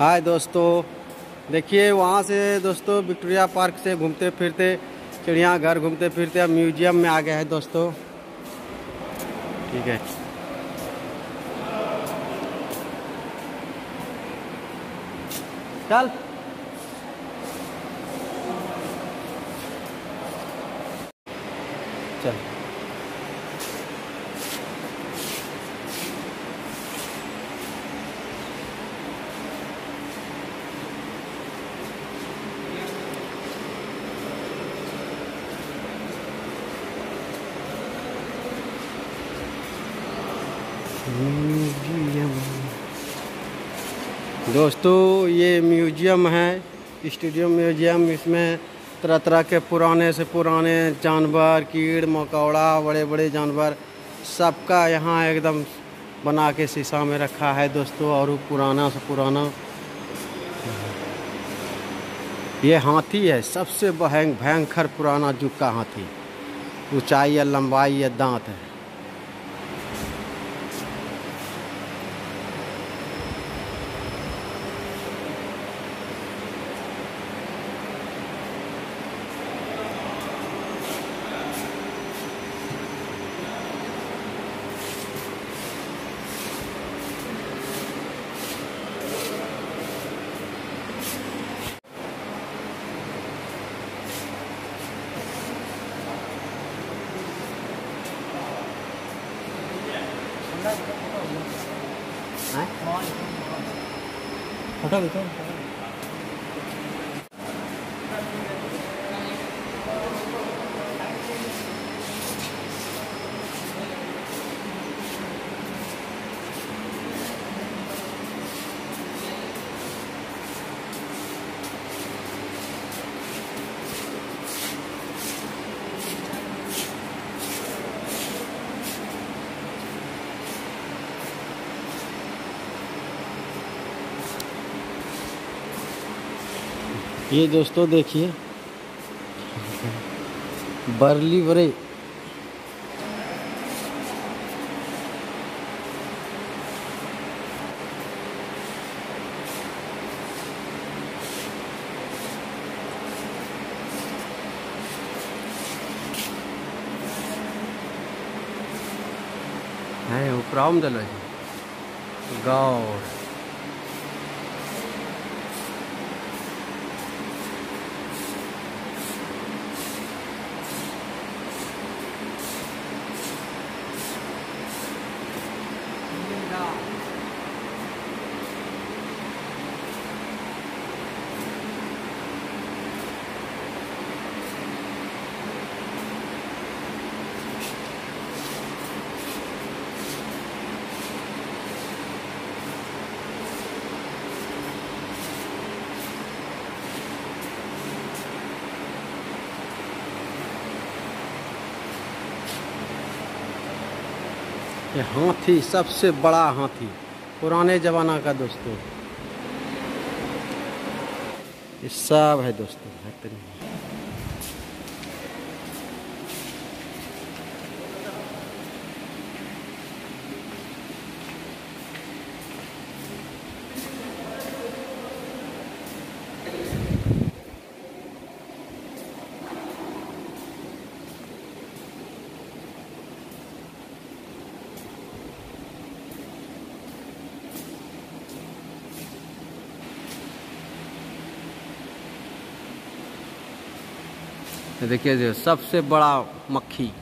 हाय दोस्तों। देखिए, वहाँ से दोस्तों विक्टोरिया पार्क से घूमते फिरते चिड़ियाघर घूमते फिरते अब म्यूज़ियम में आ गए हैं दोस्तों। ठीक है। चल। म्यूज़ियम। दोस्तों, ये म्यूज़ियम है, स्टूडियो म्यूज़ियम। इसमें तरह तरह के पुराने से पुराने जानवर, कीड़, मकौड़ा बड़े बड़े जानवर, सबका यहाँ एकदम बना के शीशा में रखा है दोस्तों, और पुराना से पुराना। ये हाथी है, सबसे भयंकर पुराना जुग का हाथी। ऊंचाई या लंबाई या दांत है। फ़ोटो खींचो ये दोस्तों देखिए। बरली बड़े है उपराम दल गाँव ये हाथी सबसे बड़ा हाथी पुराने जमाना का दोस्तों। ये सब है दोस्तों देखिए जो, सबसे बड़ा मक्खी,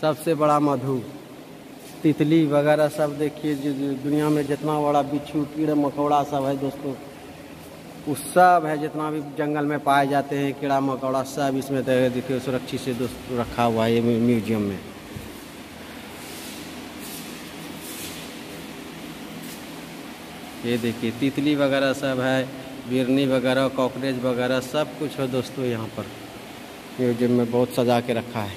सबसे बड़ा मधु, तितली वगैरह सब देखिए जो दुनिया में जितना बड़ा बिच्छू, कीड़ा, मकोड़ा सब है दोस्तों, वो सब है जितना भी जंगल में पाए जाते हैं, कीड़ा, मकोड़ा सब इसमें दे- देखिए सुरक्षित से दोस्त, रखा हुआ है ये म्यूज़ियम में। ये देखिए, तितली वगैरह सब है। बिरनी वगैरह कॉकरेज वगैरह, सब कुछ है दोस्तों यहाँ पर। म्यूज़ियम में बहुत सजा के रखा है।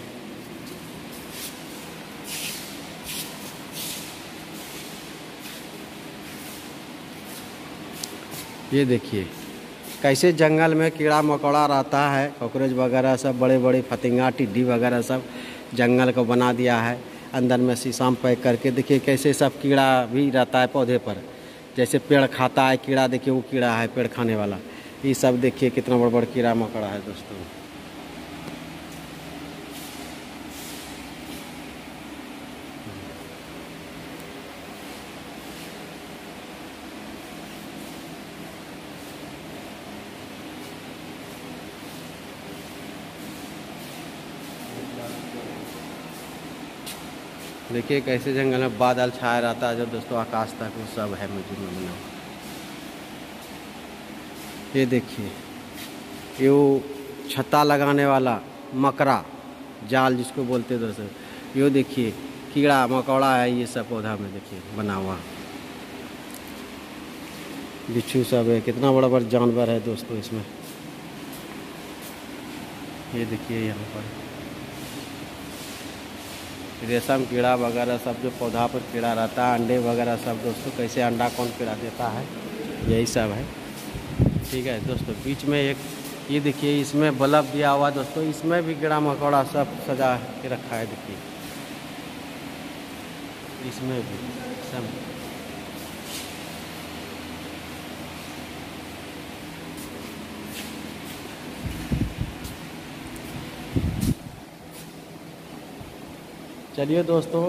ये देखिए, कैसे जंगल में कीड़ा मकोड़ा रहता है, कॉकरोच वगैरह सब बड़े बड़े फतिंगा, टिड्डी वगैरह सब जंगल को बना दिया है। अंदर में शीशा पैक करके देखिए कैसे सब कीड़ा भी रहता है पौधे पर। जैसे पेड़ खाता है, कीड़ा देखिए, वो कीड़ा है, पेड़ खाने वाला। ये सब देखिए कितना बड़ बड़ कीड़ा, मकड़ा है दोस्तों। देखिए कैसे जंगल में बादल छाया रहता है जो दोस्तों आकाश तक वो सब है मुझे में बना ये देखिए, ये वो छत्ता लगाने वाला मकरा जाल जिसको बोलते दोस्तों, ये देखिए, कीड़ा, मकौड़ा है, ये सब पौधा में देखिए बना हुआ। बिच्छू सब है, कितना बड़ा बड़ा जानवर है दोस्तों इसमें। ये देखिए यहाँ पर। रेशम कीड़ा वगैरह सब जो पौधा पर कीड़ा रहता है, अंडे वगैरह सब दोस्तों, कैसे अंडा कौन कीड़ा देता है, यही सब है। ठीक है दोस्तों, बीच में एक, ये देखिए, इसमें बल्ब दिया हुआ दोस्तों, इसमें भी कीड़ा मकोड़ा सब सजा के रखा है, देखिए। इसमें भी, सब। चलिए दोस्तों,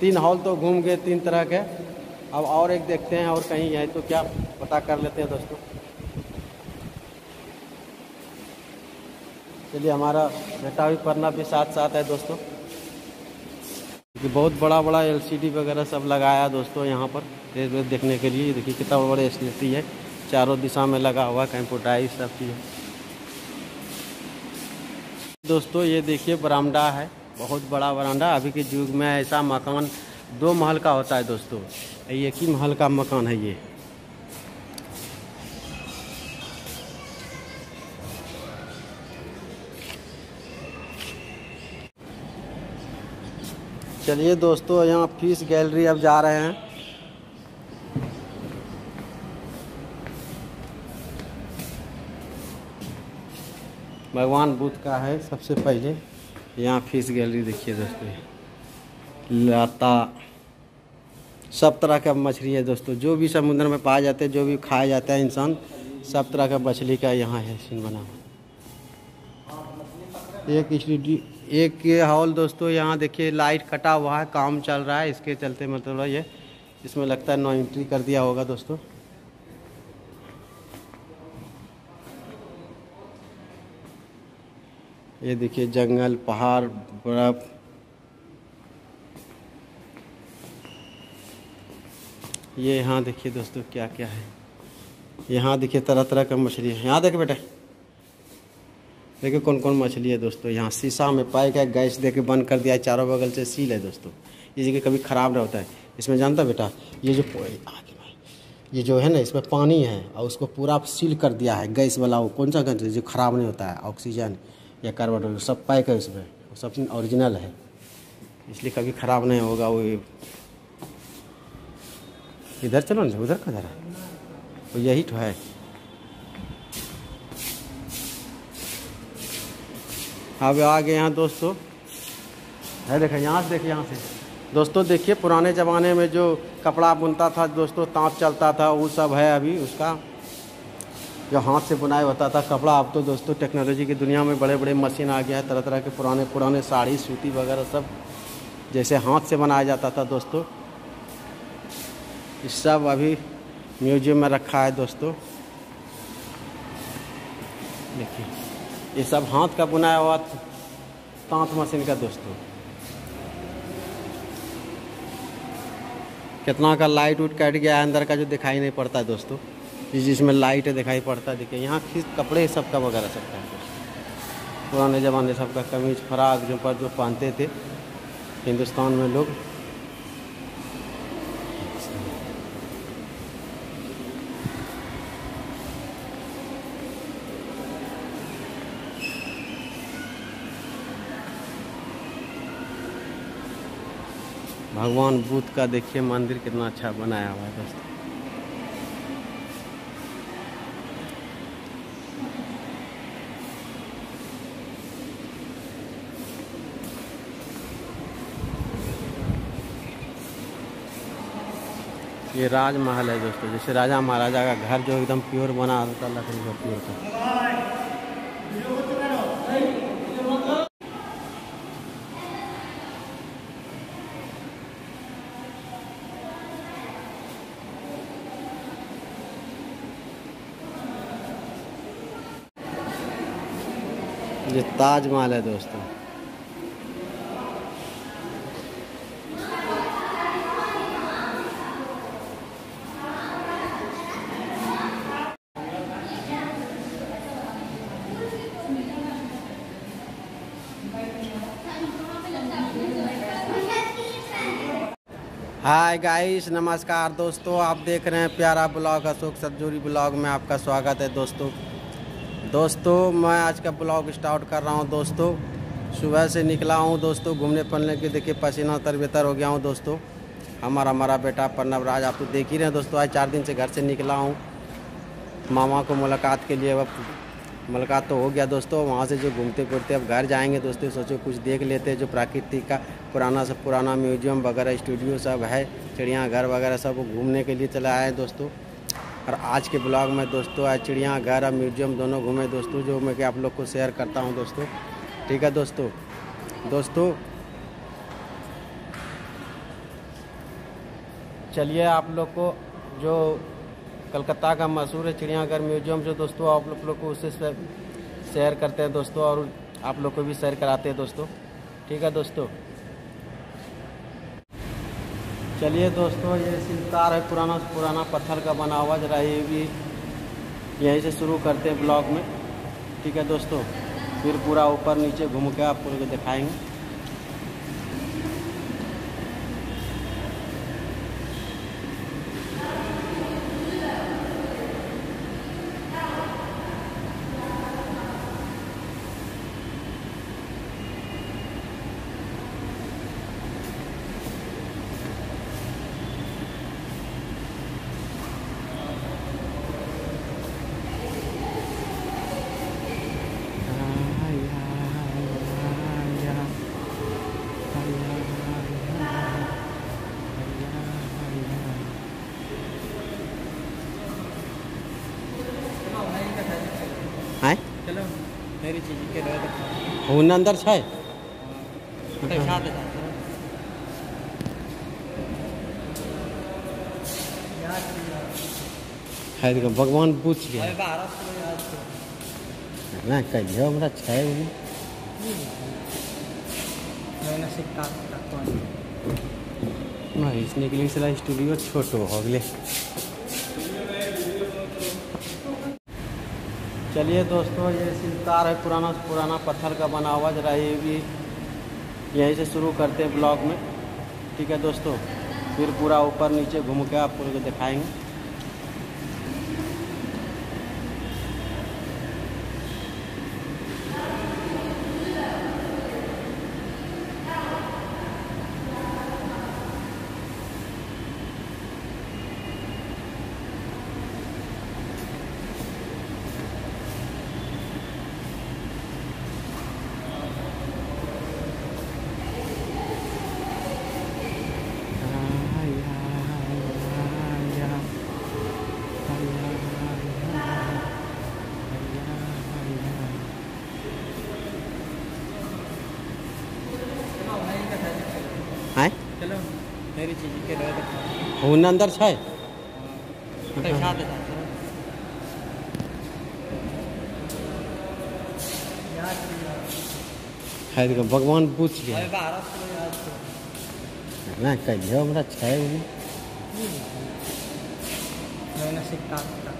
तीन हॉल तो घूम गए तीन तरह के। अब और एक देखते हैं और कहीं है तो क्या पता कर लेते हैं दोस्तों। चलिए हमारा बेटा भी पढ़ना भी साथ साथ है दोस्तों। क्योंकि बहुत बड़ा बड़ा एलसीडी वगैरह सब लगाया दोस्तों यहाँ पर देखने के लिए। देखिए कितना बड़ा एल है, चारों दिशा में लगा हुआ कंप्यूटराइज सब चीज़। दोस्तों ये देखिए बरामदा है। बहुत बड़ा बरामदा। अभी के युग में ऐसा मकान दो महल का होता है दोस्तों। एक ही महल का मकान है ये। चलिए दोस्तों, यहाँ फ़ीस गैलरी अब जा रहे हैं। भगवान बुद्ध का है सबसे पहले। यहाँ फ़िश गैलरी देखिए दोस्तों, लाता, सब तरह का मछली है दोस्तों। जो भी समुद्र में पाए जाते हैं, जो भी खाया जाता है इंसान, सब तरह का मछली का यहाँ है सीन बना हुआ। एक एक ये हॉल दोस्तों, यहाँ देखिए लाइट कटा हुआ है, काम चल रहा है, इसके चलते मतलब ये, इसमें लगता है नो एंट्री कर दिया होगा दोस्तों। ये देखिए, जंगल, पहाड़, बर्फ़। ये यहाँ देखिए दोस्तों क्या क्या है? यहाँ देखिए तरह तरह का मछली है। यहाँ देखे बेटा। देखिए कौन कौन मछली है दोस्तों? यहाँ शीशा में पैक है गैस दे के बंद कर दिया है। चारों बगल से सील है दोस्तों। ये जगह कभी ख़राब नहीं होता है। इसमें जानता बेटा, ये जो ये जो है ना, इसमें पानी है और उसको पूरा सील कर दिया है, गैस वाला वो, कौन सा गैस जो ख़राब नहीं होता है, ऑक्सीजन। या कार्बन सब पैक है उसमें सब ओरिजिनल है। इसलिए कभी ख़राब नहीं होगा, वो इधर चलो ना, उधर कधर है वो यही तो है। अब आ गए यहाँ दोस्तों। है देखा, यहाँ से देखिए, यहाँ से। दोस्तों देखिए, पुराने ज़माने में जो कपड़ा बुनता था, दोस्तों ताँप चलता था, वो सब है अभी उसका। जो हाथ से बुनाई होता था कपड़ा। अब तो दोस्तों, टेक्नोलॉजी की दुनिया में बड़े बड़े मशीन आ गया है तरह तरह के पुराने पुराने साड़ी, सूती वगैरह सब, जैसे हाथ से बनाया जाता था दोस्तों। इस सब अभी म्यूज़ियम में रखा है दोस्तों। देखिए, ये सब हाथ का बुनाया हुआ तांत मशीन का दोस्तों। कितना का लाइट उट कट गया है, अंदर का जो दिखाई नहीं पड़ता है दोस्तों। जिसमें लाइट दिखाई पड़ता है, देखिए, यहाँ खींच, कपड़े सबका वगैरह सबका है। पुराने ज़माने सबका कमीज, फराक जो पर जो पहनते थे, हिंदुस्तान में लोग। भगवान बुद्ध का देखिए मंदिर कितना अच्छा बनाया हुआ है, दोस्तों। ये राजमहल है दोस्तों, जैसे राजा महाराजा का घर जो एकदम प्योर बना होता लकड़ी का प्योर का ये ताजमहल है दोस्तों। हाय गाइस नमस्कार दोस्तों, आप देख रहे हैं प्यारा ब्लॉग, अशोक सतजूरी ब्लॉग में आपका स्वागत है दोस्तों। दोस्तों, मैं आज का ब्लॉग स्टार्ट कर रहा हूँ दोस्तों। सुबह से निकला हूँ दोस्तों, घूमने फिरने के देखिए पसीना तरबेतर हो गया हूँ दोस्तों। हमारा हमारा बेटा प्रणव राज, आप तो देख ही रहे हैं दोस्तों, आज चार दिन से घर से निकला हूँ। मामा को मुलाकात के लिए अब मुलाकात तो हो गया दोस्तों, वहाँ से जो घूमते फिरते अब घर जाएँगे दोस्तों, सोचो कुछ देख लेते जो प्राकृतिक का पुराना से पुराना म्यूज़ियम वगैरह, स्टूडियो सब है, चिड़ियाघर वगैरह सब घूमने के लिए चला आए दोस्तों। और आज के ब्लॉग में दोस्तों, आज चिड़ियाघर और म्यूज़ियम दोनों घूमे दोस्तों, जो मैं कि आप लोग को शेयर करता हूँ दोस्तों। ठीक है दोस्तों? दोस्तों, चलिए आप लोग को जो कलकत्ता का मशहूर है चिड़ियाघर म्यूज़ियम जो दोस्तों आप लोग लोग को उससे शेयर करते हैं दोस्तों और आप लोग को भी शेयर कराते हैं दोस्तों। ठीक है दोस्तों? चलिए दोस्तों, ये सिलतार है पुराना पुराना पत्थर का बना हुआ, जरा ये भी यहीं से शुरू करते हैं ब्लॉग में। ठीक है दोस्तों, फिर पूरा ऊपर नीचे घूम के आप को दिखाएँगे हैं चलो मेरी चीज़ के रह हुन अंदर छै है। भगवान पूछ गया। ना कहियो हमरा छै इसने के लिए स्टूडियो छोटो हो गए चलिए दोस्तों, ये सिलतार है, पुराना पुराना पत्थर का बना हुआ, जरा ये भी यहीं से शुरू करते हैं ब्लॉग में। ठीक है दोस्तों, फिर पूरा ऊपर नीचे घूम के आप पूरे को दिखाएँगे हैं चलो के अंदर छै है। देखो भगवान पूछ गया। ना कहियो हमरा छै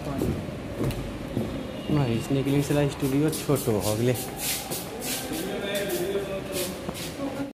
कौन ना इसने के लिए साला स्टूडियो छोटो हो गए